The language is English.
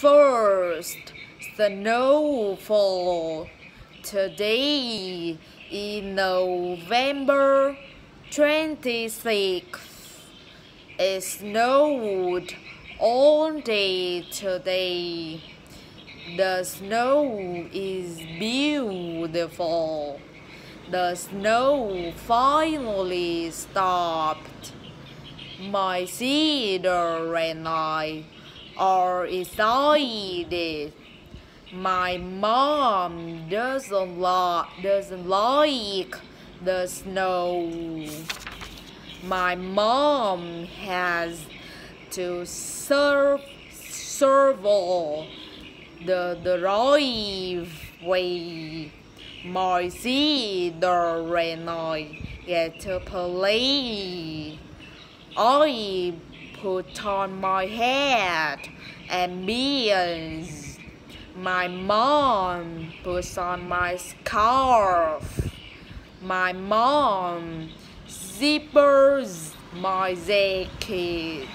first snowfall today in November 26th. It snowed all day today. The snow is beautiful. The snow finally stopped. My sister and I are excited. My mom doesn't, like doesn't like the snow. My mom has to serve shovel the driveway. My sister and I get to play. I put on my head and beans. My mom puts on my scarf. My mom zippers my jacket.